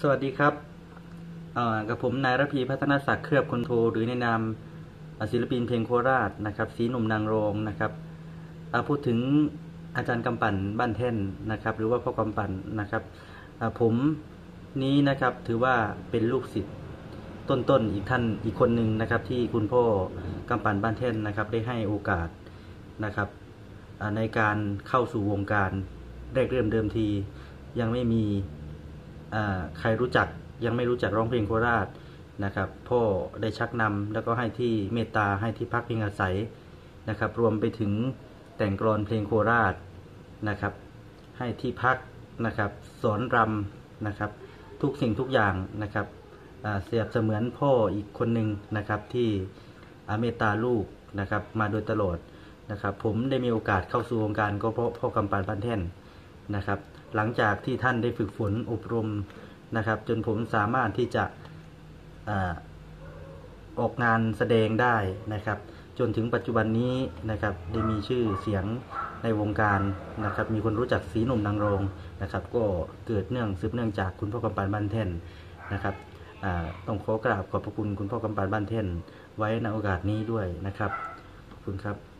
สวัสดีครับกับผมนายรพีพัฒนศักดิ์เครือบคนโทหรือในนามศิลปินเพลงโคราชนะครับสีหนุ่มนางโรงนะครับอ่าพูดถึงอาจารย์กำปั่นบ้านแท่นนะครับ หรือว่าพ่อกำปั่นนะครับผมนี้นะครับถือว่าเป็นลูกศิษย์ต้นๆอีกท่านอีกคนหนึ่งนะครับ ที่คุณพ่อกำปั่นบ้านแท่นนะครับ ได้ให้โอกาสนะครับในการเข้าสู่วงการแรกเริ่มเดิมทียังไม่มี ใครรู้จักยังไม่รู้จักร้องเพลงโคราชนะครับ พ่อได้ชักนำแล้วก็ให้ที่เมตตาให้ที่พักพิงอาศัยนะครับ รวมไปถึงแต่งกลอนเพลงโคราชนะครับ ให้ที่พักนะครับ สอนรำนะครับ ทุกสิ่งทุกอย่างนะครับเสียบเสมือนพ่ออีกคนหนึ่งนะครับที่อเมตตาลูกนะครับ มาโดยตลอดนะครับ ผมได้มีโอกาสเข้าสู่วงการก็เพราะพ่อกำปานพันแท่นนะครับ หลังจากที่ท่านได้ฝึกฝนอบรมนะครับ จนผมสามารถที่จะอออกงานแสดงได้นะครับ จนถึงปัจจุบันนี้นะครับได้มีชื่อเสียงในวงการนะครับ มีคนรู้จักสีหนุ่มนางโรงนะครับ ก็เกิดเนื่องสืบเนื่องจากคุณพ่อกำปานบ้านเท่นนะครับต้องขอกราบขอบพระคุณคุณพ่อกำปานบ้านเท่นไว้ในโอกาสนี้ด้วยนะครับขอบคุณครับ